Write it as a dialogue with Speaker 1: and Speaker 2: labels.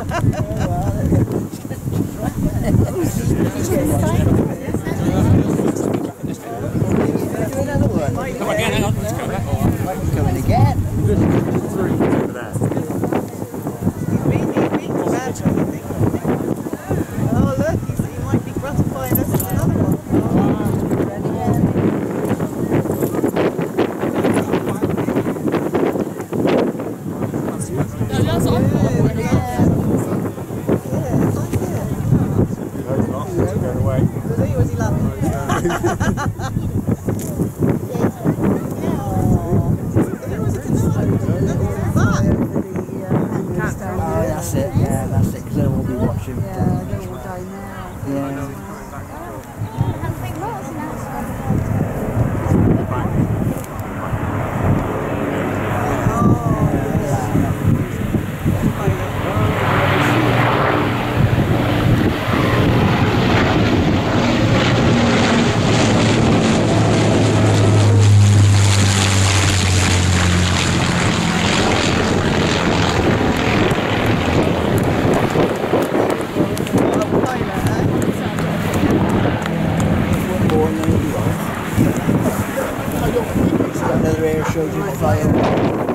Speaker 1: Come on, get out. Let's
Speaker 2: go. That's it. Yeah, that's it. Because then we'll be watching.
Speaker 3: Yeah, they're all day now.
Speaker 2: Yeah. And then we'll be off.